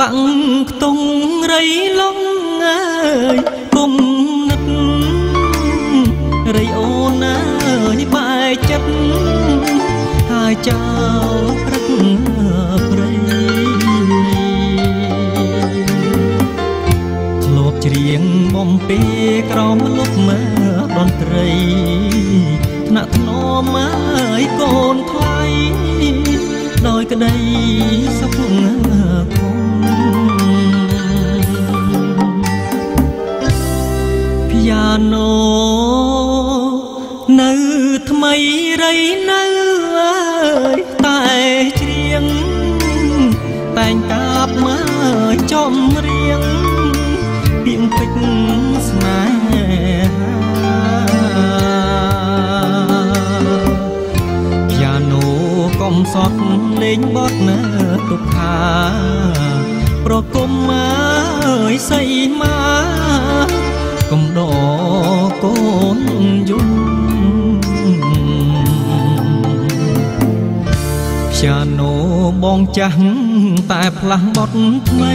បាំងខ្ទង់រៃឡងអើយគុំនឹករៃអូនអើយបែកចិត្តហើយចោលព្រឹកព្រៃធ្លាប់ច្រៀងបំពេក្រមលុបមកតន្ត្រីថ្នាក់ថ្នមអើយកូនថ្លៃដោយក្តី យ៉ាណូនៅថ្មីរៃនៅអើយតែច្រៀងតែងកាបមកចំរៀងពីងពេចស្នេហាយ៉ាណូកុំសត់លេងបត់ណាទុកថាប្រគុំអើយសៃមា កុំដកូនយំព្យ៉ាណូបងចាស់តែផ្លាស់បត់ថ្មី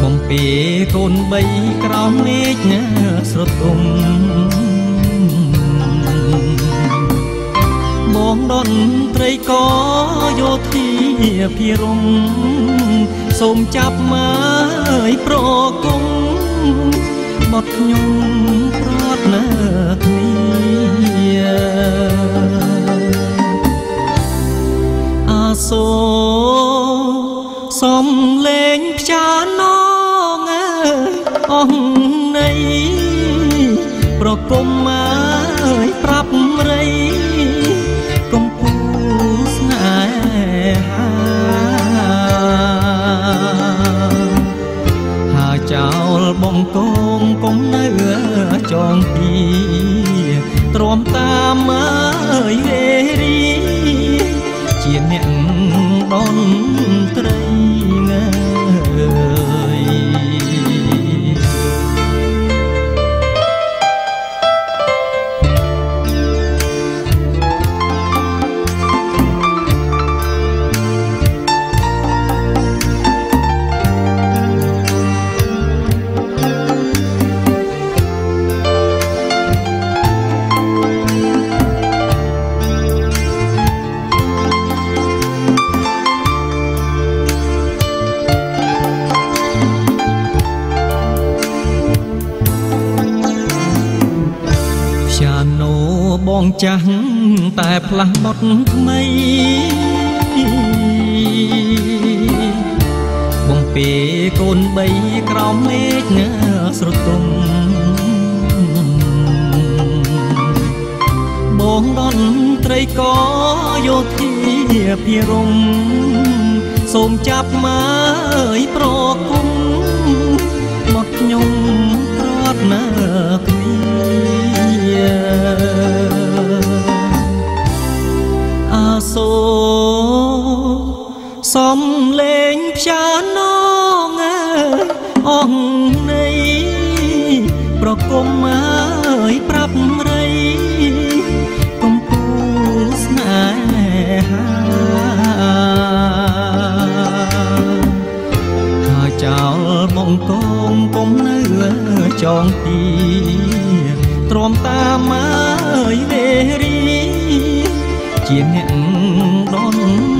បំពេកូនបីក្រោមមេឃណាស្រទុំបងដនត្រីកយោធាភិរម សូមចាប់មកប្រគំបត់ខ្ញុំប្រត់ណាគ្នាអាសូសំលេងផ្ចានងអើយអស់នៃប្រគំអើយប្រាប់ ចងទីទ្រាំតាមអើយវេរី ជាអ្នកដន ណូបងចាស់តែផ្លាស់បត់ថ្មីបំពេកូនបីក្រោមមេឃណាស្រទុំបងដនត្រីកយោធាភិរមសូមចាប់មកប្រគុំមកខ្ញុំប្រត់ណាគ្នា ងផ្ចានងអើយអស់នៃប្រគុំអើយប្រាប់រៃកំពូលស្នេហាហើយចោលបងកងគុំនៅចងទីទ្រាំតាមអើយវេរី ជាអ្នកដនត្រីងើយ